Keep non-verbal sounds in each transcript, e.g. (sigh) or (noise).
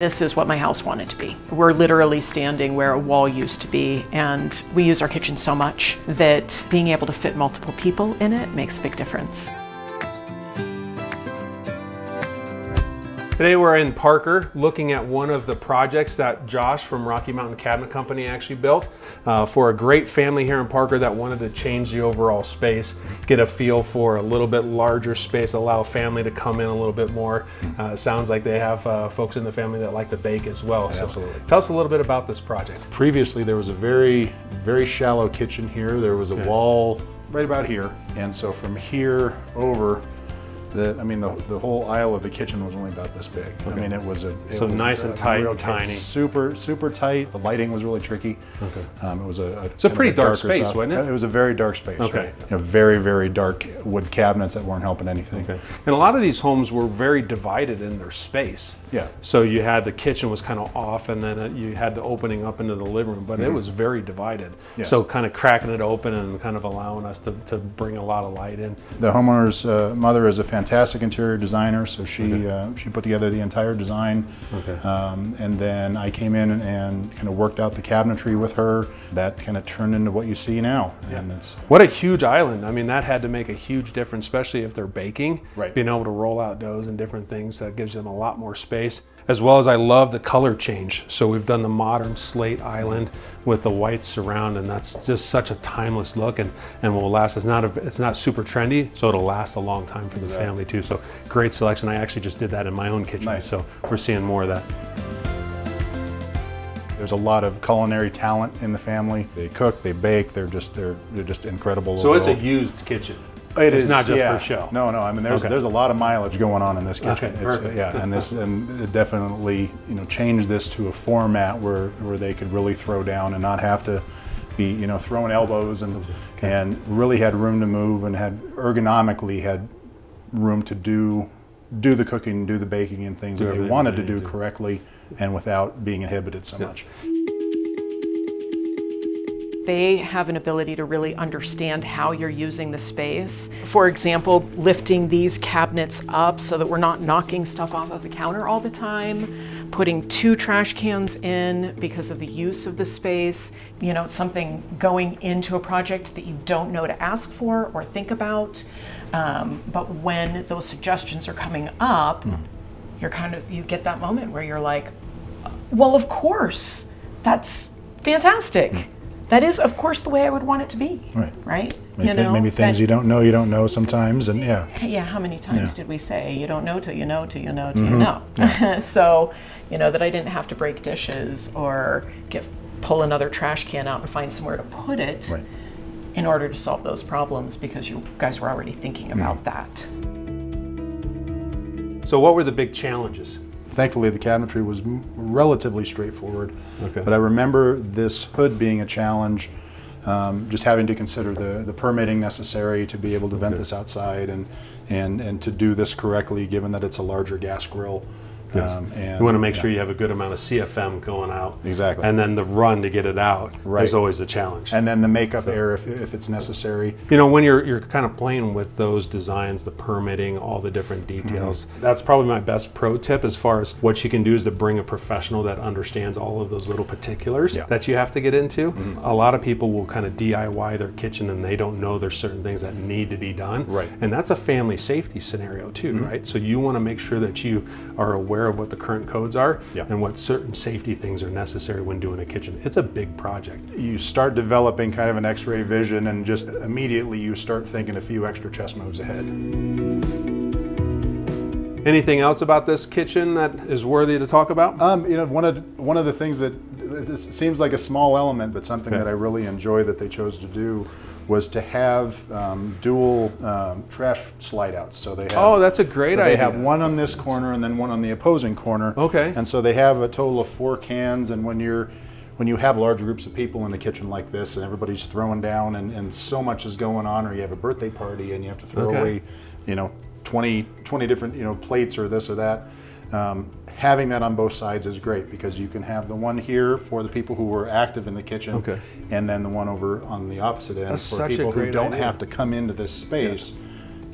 This is what my house wanted to be. We're literally standing where a wall used to be, and we use our kitchen so much that being able to fit multiple people in it makes a big difference. Today we're in Parker looking at one of the projects that Josh from Rocky Mountain Cabinet Company actually built uh, for a great family here in Parker that wanted to change the overall space, get a feel for a little bit larger space, allow family to come in a little bit more. Uh, sounds like they have uh, folks in the family that like to bake as well. So Absolutely. Tell us a little bit about this project. Previously there was a very, very shallow kitchen here. There was a yeah. wall right about here. And so from here over, the, I mean, the, the whole aisle of the kitchen was only about this big. Okay. I mean, it was a it so was nice a, and tight, and tiny, super super tight. The lighting was really tricky. Okay, um, it was a, a it's a pretty dark space, south. wasn't it? It was a very dark space. Okay, right? you know, very very dark wood cabinets that weren't helping anything. Okay, and a lot of these homes were very divided in their space. Yeah. So you had the kitchen was kind of off, and then you had the opening up into the living room, but mm -hmm. it was very divided. Yeah. So kind of cracking it open and kind of allowing us to, to bring a lot of light in. The homeowner's uh, mother is a fantastic interior designer, so she okay. uh, she put together the entire design. Okay. Um, and then I came in and, and, kind of worked out the cabinetry with her. That kind of turned into what you see now. Yeah. And it's what a huge island. I mean, that had to make a huge difference, especially if they're baking. Right. Being able to roll out doughs and different things that gives them a lot more space as well as I love the color change. So we've done the modern slate island with the white surround and that's just such a timeless look and, and will last. It's not, a, it's not super trendy, so it'll last a long time for the exactly. family too. So great selection. I actually just did that in my own kitchen, nice. so we're seeing more of that. There's a lot of culinary talent in the family. They cook, they bake, they're just, they're, they're just incredible. So overall. it's a used kitchen? It it's is, not just yeah. for show. No, no. I mean, there's okay. there's a lot of mileage going on in this kitchen. Okay, perfect. yeah, and this and it definitely you know changed this to a format where where they could really throw down and not have to be you know throwing elbows and okay. and really had room to move and had ergonomically had room to do do the cooking, do the baking and things do that they wanted to do, do correctly and without being inhibited so yeah. much they have an ability to really understand how you're using the space. For example, lifting these cabinets up so that we're not knocking stuff off of the counter all the time, putting two trash cans in because of the use of the space. You know, it's something going into a project that you don't know to ask for or think about. Um, but when those suggestions are coming up, mm. you're kind of, you get that moment where you're like, well, of course, that's fantastic. Mm that is, of course, the way I would want it to be. Right. Right. Maybe, you know, maybe things that, you don't know, you don't know sometimes, and yeah. Yeah. How many times yeah. did we say you don't know till you know till you know till mm-hmm. you know? Yeah. (laughs) so, you know that I didn't have to break dishes or get pull another trash can out and find somewhere to put it. Right. In order to solve those problems, because you guys were already thinking about mm. that. So, what were the big challenges? Thankfully, the cabinetry was relatively straightforward. Okay. But I remember this hood being a challenge, um, just having to consider the, the permitting necessary to be able to vent okay. this outside and, and, and to do this correctly, given that it's a larger gas grill. Um, and, you want to make yeah. sure you have a good amount of CFM going out. Exactly. And then the run to get it out right. is always a challenge. And then the makeup so, air if, if it's necessary. You know, when you're, you're kind of playing with those designs, the permitting, all the different details, mm-hmm. that's probably my best pro tip as far as what you can do is to bring a professional that understands all of those little particulars yeah. that you have to get into. Mm-hmm. A lot of people will kind of DIY their kitchen and they don't know there's certain things that need to be done. Right. And that's a family safety scenario too, mm-hmm. right? So you want to make sure that you are aware aware of what the current codes are yeah. and what certain safety things are necessary when doing a kitchen. It's a big project. You start developing kind of an x-ray vision and just immediately you start thinking a few extra chess moves ahead. Anything else about this kitchen that is worthy to talk about? Um, you know, one of one of the things that it seems like a small element, but something okay. that I really enjoy that they chose to do was to have um, dual um, trash slide outs. So they have, oh, that's a great so idea. They have one on this corner and then one on the opposing corner. Okay. And so they have a total of four cans. And when you're when you have large groups of people in a kitchen like this and everybody's throwing down and, and so much is going on, or you have a birthday party and you have to throw okay. away, you know, 20, 20 different you know plates or this or that. Um, having that on both sides is great because you can have the one here for the people who were active in the kitchen okay. and then the one over on the opposite end That's for people who don't idea. have to come into this space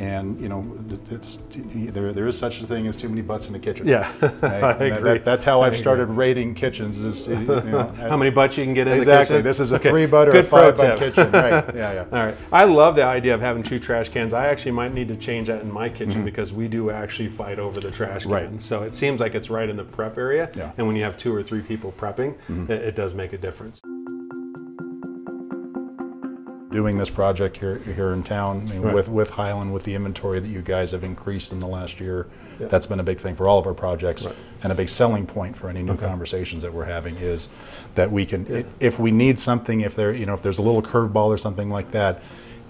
And you know, it's there. There is such a thing as too many butts in the kitchen. Yeah, (laughs) right? I And that- agree. that- that's how I I've agree. started rating kitchens. Is you know, (laughs) How many butts you can get in exactly? the kitchen? This is a Okay, three butt or good pro five butt kitchen, right? (laughs) Yeah, yeah. All right. I love the idea of having two trash cans. I actually might need to change that in my kitchen because we do actually fight over the trash Mm-hmm. Right. cans. So it seems like it's right in the prep area. Yeah. Mm-hmm. And when you have two or three people prepping, it, it does make a difference. Doing this project here here in town I mean, Right. with with Highland with the inventory that you guys have increased in the last year. Yeah. That's been a big thing for all of our projects Right. and a big selling point for any new Okay. conversations that we're having is that we can i if we need something if there you know if there's a little curveball or something like that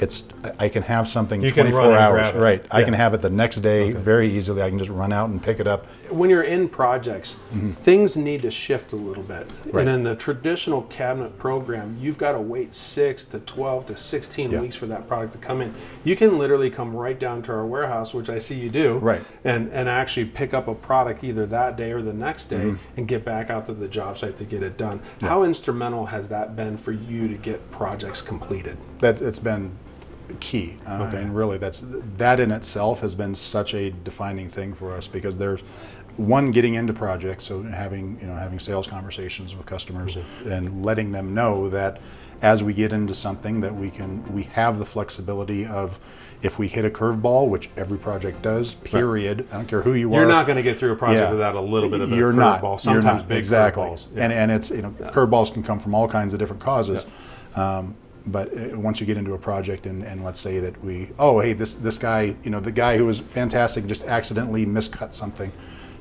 it's I- I can have something You 24 hours grab it. right I can have it the next day very easily I can just run out and pick it up When you're in projects, things need to shift a little bit. Mm-hmm. Right. And in the traditional cabinet program, you've got to wait six to 12 to 16 Yeah. weeks for that product to come in. You can literally come right down to our warehouse, which I see you do, Right. and, and actually pick up a product either that day or the next day Mm-hmm. and get back out to the job site to get it done. How instrumental has that been for you to get projects completed? that it's been key uh, Okay. and really that's that in itself has been such a defining thing for us because there's one getting into projects so having you know having sales conversations with customers and letting them know that as we get into something that we can we have the flexibility of if we hit a curveball which every project does period i don't care who you are You're not going to get through a project Yeah. without a little bit of a you're not. curveball. You're Sometimes not. big exactly. curveballs. Yeah. And and it's you know curveballs can come from all kinds of different causes. Um, but uh, once you get into a project and, and let's say that we oh hey this this guy you know the guy who was fantastic just accidentally miscut something,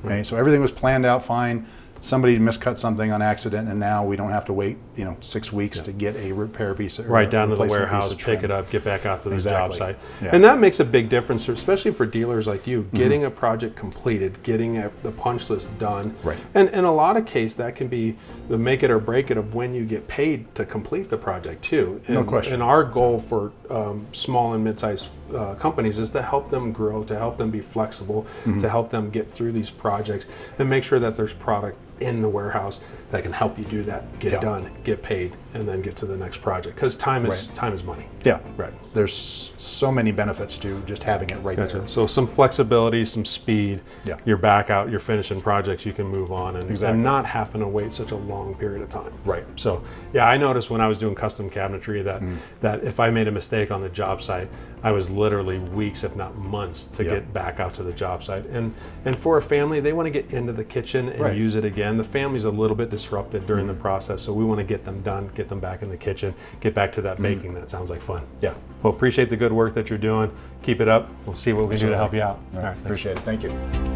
okay so everything was planned out fine. Somebody miscut something on accident, and now we don't have to wait, you know, six weeks to get a repair piece. right down to the warehouse, pick trim. it up, get back out to the Exactly. job site. Yeah. And that makes a big difference, especially for dealers like you, Mm-hmm. getting a project completed, getting a, the punch list done. Right. And in a lot of cases, that can be the make it or break it of when you get paid to complete the project too. And, No question. And our goal for um, small and mid-sized uh, companies is to help them grow, to help them be flexible, Mm-hmm. to help them get through these projects, and make sure that there's product in the warehouse that can help you do that, get Yeah. done, get paid, and then get to the next project. Because time is Right. time is money. Yeah, Right. There's so many benefits to just having it right there. So some flexibility, some speed. Yeah. You're back out. You're finishing projects. You can move on and, Exactly. and not having to wait such a long period of time. Right. So yeah, I noticed when I was doing custom cabinetry that Mm. that if I made a mistake on the job site, I was literally weeks, if not months, to get back out to the job site. And and for a family, they want to get into the kitchen and Right. Use it again. And the family's a little bit disrupted during the process, so we want to get them done, get them back in the kitchen, get back to that baking. That sounds like fun. Mm-hmm. Yeah. Well, appreciate the good work that you're doing. Keep it up. We'll see what we can do to help you out. All right, appreciate it. Thank you.